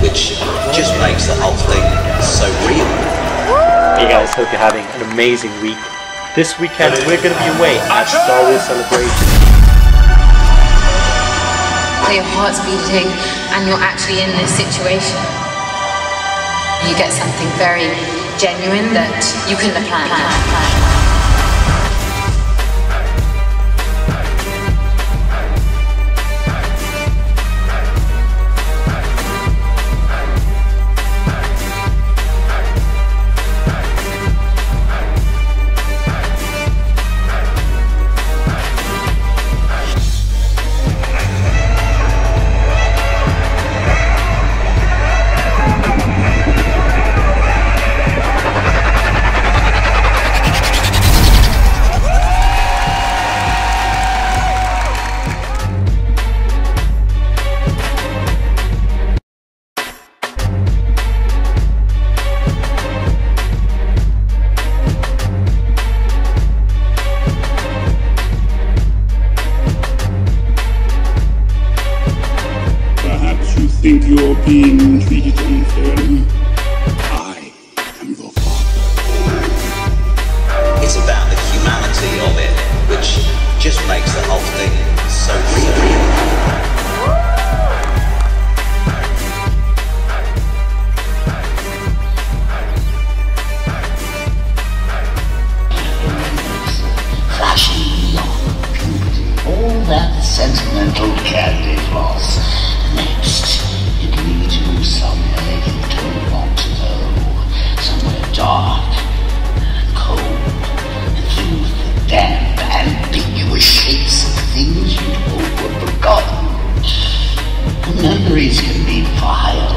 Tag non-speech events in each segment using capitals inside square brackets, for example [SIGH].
which just makes the whole thing so real. Hey guys, hope you're having an amazing week. This weekend we're going to be away at Star Wars Celebration. So your heart's beating and you're actually in this situation. You get something very genuine that you couldn't have think you're being treated unfairly. I am your father. It's about the humanity of it, which just makes the whole thing so real. flashing. All that sentimental candy floss. Next, memories can be vile,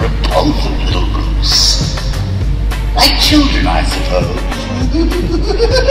repulsive little brutes. Like children, I suppose. [LAUGHS]